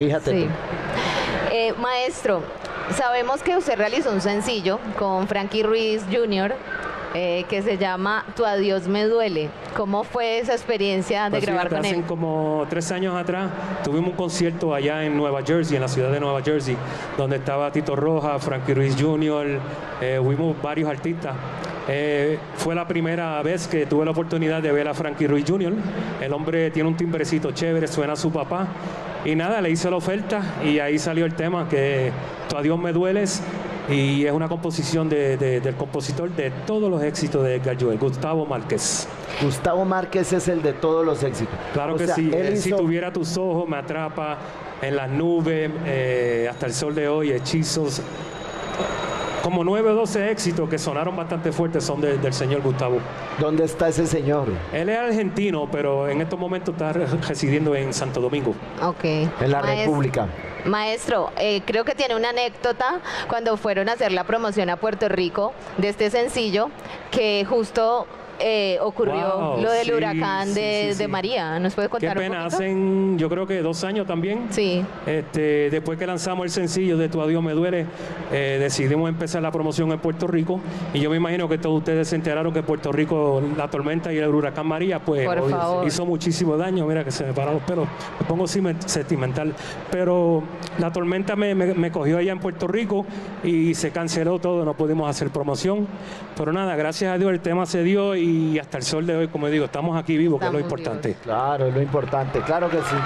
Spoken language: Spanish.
Fíjate Sí. tú. Eh, maestro, sabemos que usted realizó un sencillo con Frankie Ruiz Jr. eh, que se llama Tu adiós me duele. ¿Cómo fue esa experiencia de Pues grabar fíjate, con hace él? como tres años atrás tuvimos un concierto allá en Nueva Jersey, en la ciudad de Nueva Jersey, donde estaba Tito Roja, Frankie Ruiz Jr., eh, huimos varios artistas. Eh, fue la primera vez que tuve la oportunidad de ver a Frankie Ruiz Jr. El hombre tiene un timbrecito chévere, suena a su papá. Y nada, le hice la oferta y ahí salió el tema que Tu adiós me dueles y es una composición de- de- del compositor de todos los éxitos de Edgar Joel, Gustavo Márquez. Gustavo Márquez es el de todos los éxitos. Claro O que sea, sí. él Eh, Si tuviera tus ojos, me atrapa en las nubes, eh, hasta el sol de hoy, hechizos. Como nueve o doce éxitos que sonaron bastante fuertes son de- del señor Gustavo. ¿Dónde está ese señor? Él es argentino, pero en estos momentos está re- residiendo en Santo Domingo. Ok. En la República. Maestro, eh, creo que tiene una anécdota cuando fueron a hacer la promoción a Puerto Rico de este sencillo que justo eh, ocurrió Wow, lo del sí, huracán de, sí, sí. de María. ¿Nos puede Qué contar un pena, poquito? hacen yo creo que dos años también. Sí. Este, después que lanzamos el sencillo de Tu Adiós Me Duele, eh, decidimos empezar la promoción en Puerto Rico. Y yo me imagino que todos ustedes se enteraron que Puerto Rico, la tormenta y el huracán María, pues obvio, hizo muchísimo daño. Mira que se me pararon los pelos. Me pongo sentimental. Pero la tormenta me, me- me cogió allá en Puerto Rico y se canceló todo, no pudimos hacer promoción. Pero nada, gracias a Dios el tema se dio y hasta el sol de hoy, como digo, estamos aquí vivos, que es lo importante. Claro, es lo importante. Claro que sí.